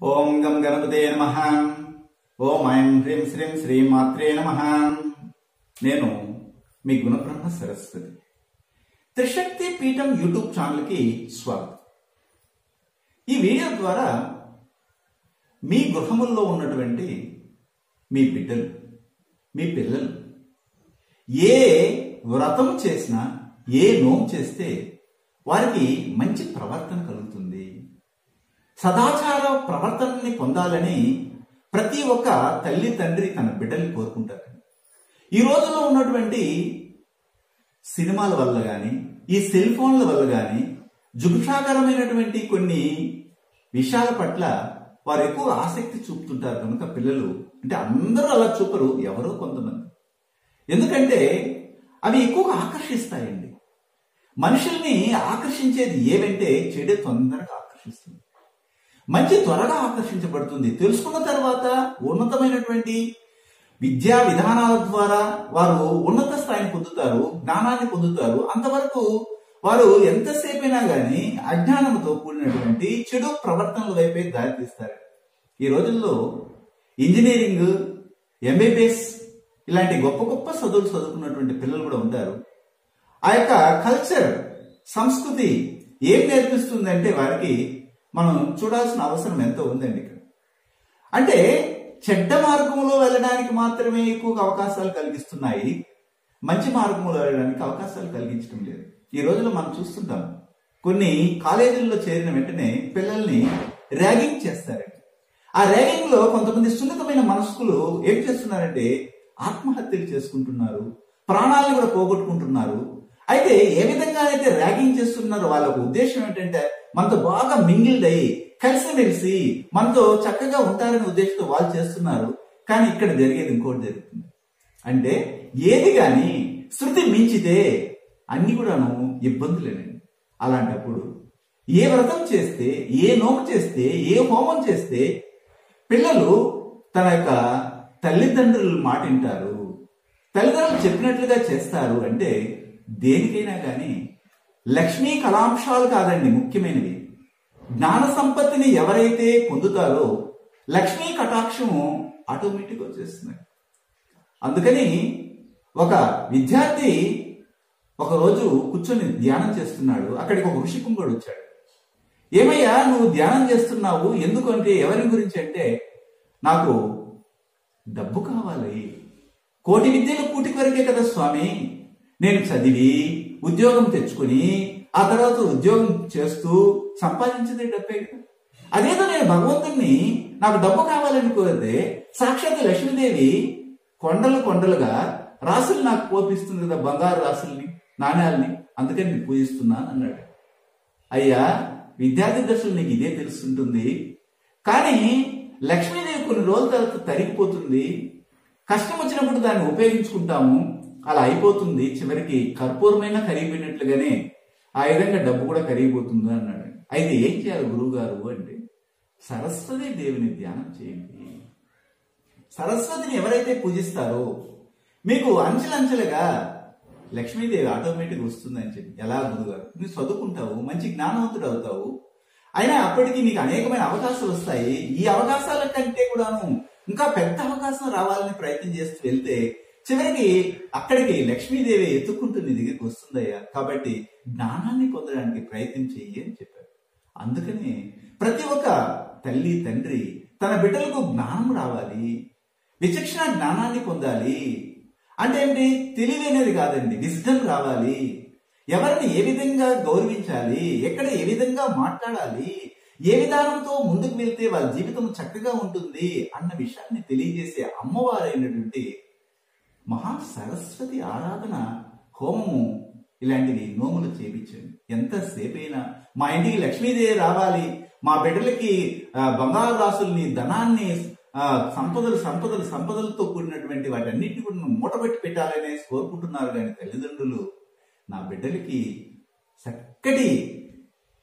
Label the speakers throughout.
Speaker 1: ఓం గం గణపతే నమ. ఓం ఐం హ్రీం శ్రీం శ్రీ మాత్రే నమ. నేను మీ గుణబ్రహ్మ సరస్వతి. త్రిశక్తి పీఠం యూట్యూబ్ ఛానల్కి స్వాగతం. ఈ వీడియో ద్వారా మీ గృహముల్లో ఉన్నటువంటి మీ బిడ్డలు మీ పిల్లలు ఏ వ్రతం చేసినా ఏ నోం చేస్తే వారికి మంచి ప్రవర్తన కలుగుతుంది. సదాచార ప్రవర్తనని పొందాలని ప్రతి ఒక్క తల్లి తండ్రి తన బిడ్డల్ని కోరుకుంటారు. ఈ రోజుల్లో ఉన్నటువంటి సినిమాల వల్ల కానీ ఈ సెల్ ఫోన్ల వల్ల కానీ జుగుషాకరమైనటువంటి కొన్ని విషయాల పట్ల వారు ఎక్కువ ఆసక్తి చూపుతుంటారు కనుక పిల్లలు. అంటే అందరూ అలా చూపరు ఎవరో కొంతమంది. ఎందుకంటే అవి ఎక్కువగా ఆకర్షిస్తాయండి. మనుషుల్ని ఆకర్షించేది ఏవంటే చెడు తొందరగా ఆకర్షిస్తుంది. మంచి త్వరగా ఆకర్షించబడుతుంది. తెలుసుకున్న తర్వాత ఉన్నతమైనటువంటి విద్యా విధానాల ద్వారా వారు ఉన్నత స్థాయిని పొందుతారు జ్ఞానాన్ని పొందుతారు. అంతవరకు వారు ఎంతసేపైనా కానీ అజ్ఞానంతో కూడినటువంటి చెడు ప్రవర్తనల వైపే దారితీస్తారు ఈ రోజుల్లో ఇంజనీరింగ్ ఎంబీబీఎస్ ఇలాంటి గొప్ప గొప్ప చదువులు చదువుకున్నటువంటి పిల్లలు కూడా ఉంటారు. ఆ యొక్క కల్చర్ సంస్కృతి ఏం నేర్పిస్తుంది అంటే వారికి మనం చూడాల్సిన అవసరం ఎంతో ఉందండి ఇక్కడ. అంటే చెడ్డ మార్గంలో వెళ్ళడానికి మాత్రమే ఎక్కువగా అవకాశాలు కలిగిస్తున్నాయి. మంచి మార్గంలో వెళ్ళడానికి అవకాశాలు కలిగించడం లేదు. ఈ రోజుల్లో మనం చూస్తుంటాం. కొన్ని కాలేజీల్లో చేరిన వెంటనే పిల్లల్ని ర్యాగింగ్ చేస్తారండి. ఆ ర్యాగింగ్లో కొంతమంది సున్నితమైన మనస్కులు ఏం చేస్తున్నారంటే ఆత్మహత్యలు చేసుకుంటున్నారు. ప్రాణాలను కూడా పోగొట్టుకుంటున్నారు. అయితే ఏ విధంగా అయితే ర్యాగింగ్ చేస్తున్నారో వాళ్ళ ఉద్దేశం ఏంటంటే మనతో బాగా మింగిల్డ్ అయ్యి కలిసిమెలిసి మనతో చక్కగా ఉంటారనే ఉద్దేశంతో వాళ్ళు చేస్తున్నారు. కానీ ఇక్కడ జరిగేది ఇంకోటి జరుగుతుంది. అంటే ఏది కానీ శృతి మించితే అన్ని కూడాను ఇబ్బందులేనండి. అలాంటప్పుడు ఏ వ్రతం చేస్తే ఏ నోము చేస్తే ఏ హోమం చేస్తే పిల్లలు తన యొక్క తల్లిదండ్రుల మాట వింటారు. తల్లిదండ్రులు చెప్పినట్లుగా చేస్తారు. అంటే దేనికైనా కానీ లక్ష్మీ కళాంశాలు కాదండి ముఖ్యమైనవి. జ్ఞాన సంపత్తిని ఎవరైతే పొందుతారో లక్ష్మీ కటాక్షము ఆటోమేటిక్ వచ్చేస్తుంది. అందుకని ఒక విద్యార్థి ఒకరోజు కూర్చొని ధ్యానం చేస్తున్నాడు. అక్కడికి ఒక ఋషి కుంభుడు వచ్చాడు. ఏమయ్యా నువ్వు ధ్యానం చేస్తున్నావు? ఎందుకంటే ఎవరి గురించి అంటే నాకు డబ్బు కావాలి. కోటి విద్యలు కూటి కొరకే కదా స్వామి. నేను చదివి ఉద్యోగం తెచ్చుకుని ఆ తర్వాత ఉద్యోగం చేస్తూ సంపాదించింది డబ్బే కదా. అదేదో నేను భగవంతుణ్ణి నాకు డబ్బు కావాలని కోరితే సాక్షాత్ లక్ష్మీదేవి కొండలు కొండలుగా రాసులు నాకు పోపిస్తుంది కదా బంగారు రాసుల్ని నాణ్యాలని అందుకని నేను పూజిస్తున్నాను అన్నాడు. అయ్యా విద్యార్థి దశలు నీకు ఇదే తెలుస్తుంటుంది. కానీ లక్ష్మీదేవి కొన్ని రోజుల తర్వాత తరిగిపోతుంది. కష్టం వచ్చినప్పుడు దాన్ని ఉపయోగించుకుంటాము. అలా అయిపోతుంది. చివరికి కర్పూరమైన కరిగిపోయినట్లుగానే ఆ విధంగా డబ్బు కూడా కరిగిపోతుంది అన్నాడు. అయితే ఏం చేయాలి గురువు గారు అంటే సరస్వతి దేవిని ధ్యానం చేయండి. సరస్వతిని ఎవరైతే పూజిస్తారో మీకు అంచెలంచెలుగా లక్ష్మీదేవి ఆటోమేటిక్ వస్తుందని చెప్పి. ఎలా గురుగారు నువ్వు చదువుకుంటావు మంచి జ్ఞానవంతుడు అవుతావు. అయినా అప్పటికి నీకు అనేకమైన అవకాశాలు వస్తాయి. ఈ అవకాశాల కంటే కూడాను ఇంకా పెద్ద అవకాశం రావాలని ప్రయత్నం చేస్తూ వెళ్తే చివరికి అక్కడికి లక్ష్మీదేవి ఎత్తుక్కుంటూ నీ దగ్గరికి వస్తుందయ్యా. కాబట్టి జ్ఞానాన్ని పొందడానికి ప్రయత్నం చెయ్యి అని చెప్పారు అందుకనే ప్రతి ఒక్క తల్లి తండ్రి తన బిడ్డలకు జ్ఞానం రావాలి. విచక్షణ జ్ఞానాన్ని పొందాలి. అంటే ఏంటి? తెలివి అనేది కాదండి. విజ్డమ్ రావాలి. ఎవరిని ఏ విధంగా గౌరవించాలి? ఎక్కడ ఏ విధంగా మాట్లాడాలి? ఏ విధానంతో ముందుకు వెళ్తే వాళ్ళ జీవితం చక్కగా ఉంటుంది అన్న విషయాన్ని తెలియజేసే అమ్మవారైనటువంటి మహా సరస్వతి ఆరాధన హోమము ఇలాంటివి నోములు చేపించండి. ఎంతసేపైనా మా ఇంటికి లక్ష్మీదేవి రావాలి. మా బిడ్డలకి బంగారు రాసుల్ని ధనాన్ని సంపదలు సంపదలు సంపదలతో కూడినటువంటి వాటన్నిటిని కూడా మూటపెట్టి పెట్టాలనే కోరుకుంటున్నారు కానీ తల్లిదండ్రులు నా బిడ్డలకి చక్కటి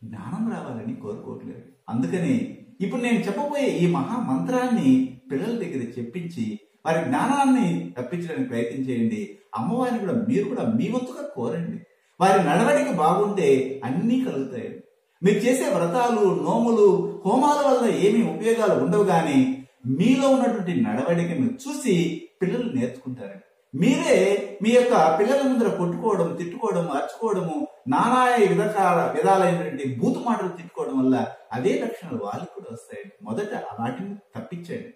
Speaker 1: జ్ఞానం రావాలని కోరుకోవట్లేదు. అందుకని ఇప్పుడు నేను చెప్పబోయే ఈ మహా మంత్రాన్ని పిల్లల దగ్గర చెప్పించి వారి జ్ఞానాన్ని తప్పించడానికి ప్రయత్నం చేయండి. అమ్మవారిని కూడా మీరు కూడా మీ వంతుగా కోరండి. వారి నడవడికి బాగుంటే అన్నీ కలుగుతాయి. మీరు చేసే వ్రతాలు నోములు హోమాల వల్ల ఏమీ ఉపయోగాలు ఉండవు కానీ మీలో ఉన్నటువంటి నడవడికను చూసి పిల్లలు నేర్చుకుంటారండి మీరే మీ యొక్క పిల్లల ముందర కొట్టుకోవడం తిట్టుకోవడం అరుచుకోవడము నానా విధకాల విధాలైనటువంటి బూతు మాటలు తిట్టుకోవడం వల్ల అదే లక్షణాలు వాళ్ళకి కూడా వస్తాయండి మొదట వాటిని తప్పించండి.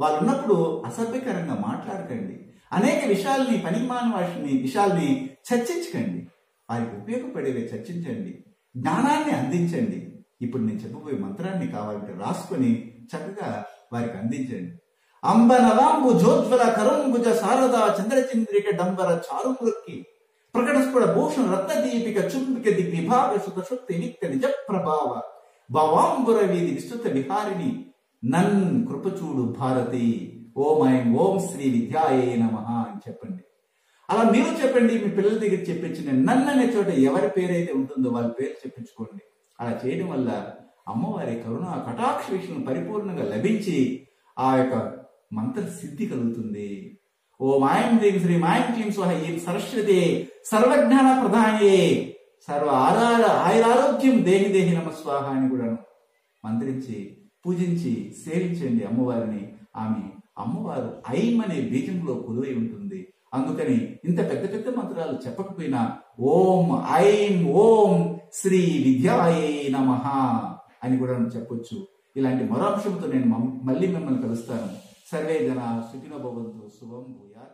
Speaker 1: వాళ్ళు ఉన్నప్పుడు అసభ్యకరంగా మాట్లాడకండి. అనేక విషయాల్ని పనిమాన వాటిని విషయాల్ని చర్చించకండి. వారికి ఉపయోగపడేవి చర్చించండి. జ్ఞానాన్ని అందించండి. ఇప్పుడు నేను చెప్పబోయే మంత్రాన్ని కావాలంటే రాసుకొని చక్కగా వారికి అందించండి. అంబ నవాంబు జోజ్వల కరుంబుజ శారద చంద్రచంద్రిక డంబర చారుమృక్కి ప్రకటస్ఫుడ భూషణ రత్న దీపిక చుంబిక దిగ్ విభాగ సుత శుక్తి నిత్య నిజ ప్రభావ భవాంబుర వీధి విస్తృత విహారిణి నన్ కృపచూడు భారతి ఓం ఐం ఓం శ్రీ విద్యాయే నమ అని చెప్పండి. అలా మీరు చెప్పండి మీ పిల్లల దగ్గర చెప్పించిన నన్ను అనే చోట ఎవరి పేరైతే ఉంటుందో వాళ్ళ పేరు చెప్పించుకోండి. అలా చేయడం వల్ల అమ్మవారి కరుణ కటాక్ష విషయం పరిపూర్ణంగా లభించి ఆ యొక్క మంత్ర సిద్ధి కలుగుతుంది. ఓ మాయం దేవి శ్రీ మాయం క్లీం స్వహ ఈం సరస్వతి సర్వజ్ఞాన ప్రధాయే సర్వ ఆధార ఆయురారోగ్యం దేహి దేహి నమ స్వాహ అని కూడాను మంత్రించి పూజించి సేవించండి అమ్మవారిని. ఆమె అమ్మవారు ఐం అనే బీజంలో కొలువై ఉంటుంది. అందుకని ఇంత పెద్ద పెద్ద మంత్రాలు చెప్పకపోయినా ఓం ఐం ఓం శ్రీ విద్యాయే నమ అని కూడా చెప్పొచ్చు. ఇలాంటి మరో అంశంతో నేను మమ్- మళ్ళీ మిమ్మల్ని కలుస్తాను. సర్వే జన సుఖినో భవంతు శుభం భూయాత్.